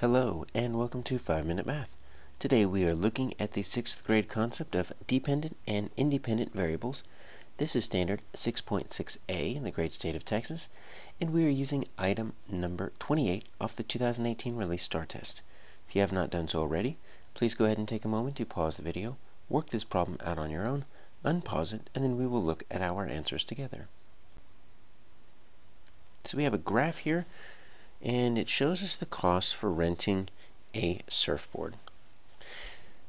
Hello and welcome to 5 Minute Math. Today we are looking at the 6th grade concept of dependent and independent variables. This is standard 6.6a in the great state of Texas and we are using item number 28 off the 2018 release STAAR test. If you have not done so already, please go ahead and take a moment to pause the video, work this problem out on your own, unpause it, and then we will look at our answers together. So we have a graph here and it shows us the cost for renting a surfboard.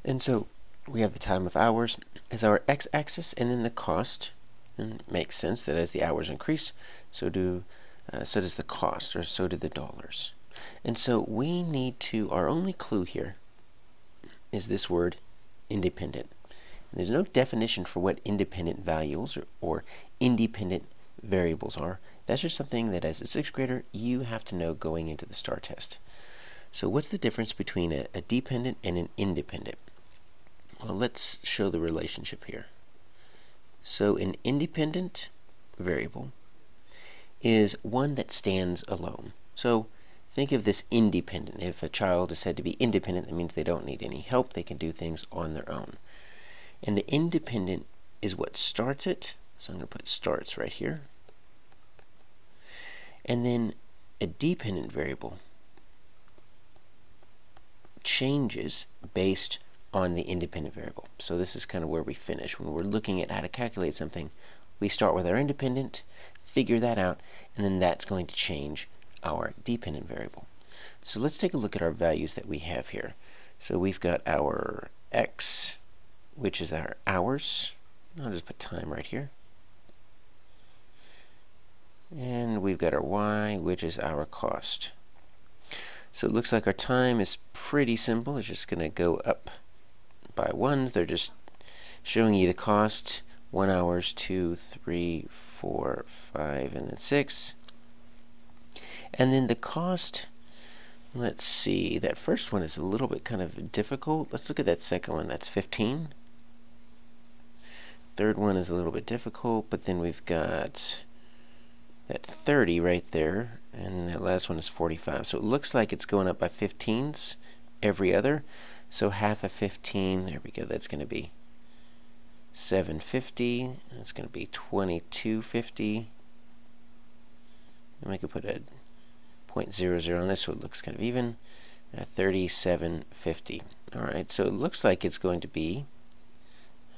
And so we have the time of hours as our x-axis and then the cost. And it makes sense that as the hours increase, so do uh, so does the cost, or so do the dollars. And so we need to, our only clue here is this word independent. And there's no definition for what independent values or, or independent variables are. That's just something that as a sixth grader you have to know going into the STAAR test. So what's the difference between a, a dependent and an independent? Well, let's show the relationship here. So an independent variable is one that stands alone. So think of this independent. If a child is said to be independent, that means they don't need any help. They can do things on their own. And the independent is what starts it. So I'm going to put starts right here. And then a dependent variable changes based on the independent variable. So this is kind of where we finish. When we're looking at how to calculate something, we start with our independent, figure that out, and then that's going to change our dependent variable. So let's take a look at our values that we have here. So we've got our x, which is our hours. I'll just put time right here. And we've got our y, which is our cost. So it looks like our time is pretty simple. It's just going to go up by ones. They're just showing you the cost. One hours, two, three, four, five, and then six. And then the cost, let's see, that first one is a little bit kind of difficult. Let's look at that second one. That's 15. Third one is a little bit difficult, but then we've got at 30 right there, and that last one is 45. So it looks like it's going up by 15s every other. So half of 15, there we go, that's going to be 750. That's going to be 2250. And we could put a 0.00 on this so it looks kind of even. Uh, at 3750. Alright, so it looks like it's going to be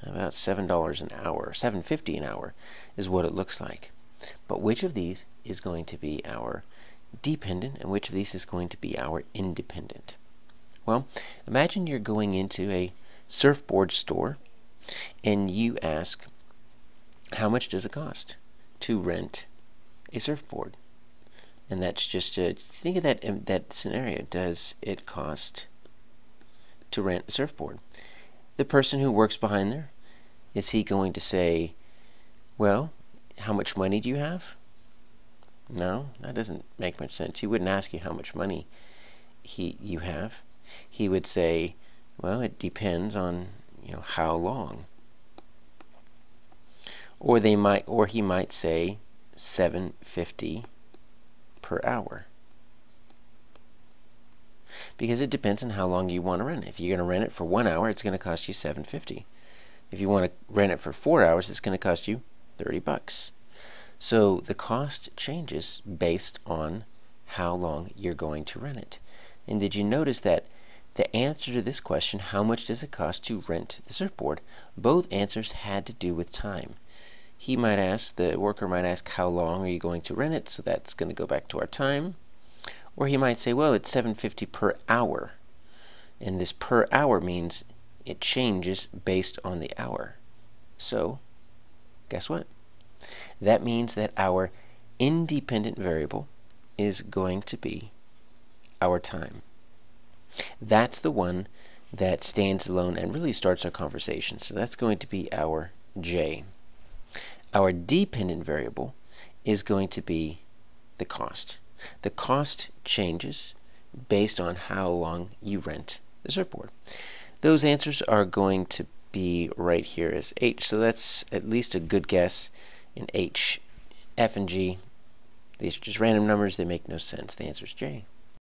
about $7 an hour. 750 an hour is what it looks like. But which of these is going to be our dependent and which of these is going to be our independent? Well, imagine you're going into a surfboard store and you ask, how much does it cost to rent a surfboard? And that's just a, think of that um, that scenario. Does it cost to rent a surfboard? The person who works behind there, is he going to say, well, how much money do you have? No, that doesn't make much sense. He wouldn't ask you how much money he you have. He would say, well, it depends on you know how long. Or they might, or he might say, 750 per hour. Because it depends on how long you want to rent it. If you're going to rent it for one hour, it's going to cost you 750. If you want to rent it for four hours, it's going to cost you 30 bucks. So the cost changes based on how long you're going to rent it. And did you notice that the answer to this question, how much does it cost to rent the surfboard, both answers had to do with time. He might ask, the worker might ask, how long are you going to rent it? So that's going to go back to our time. Or he might say, well, it's 750 per hour. And this per hour means it changes based on the hour. So guess what? That means that our independent variable is going to be our time. That's the one that stands alone and really starts our conversation. So that's going to be our J. Our dependent variable is going to be the cost. The cost changes based on how long you rent the surfboard. Those answers are going to be right here as H. So that's at least a good guess in H. F and G, these are just random numbers. They make no sense. The answer is J.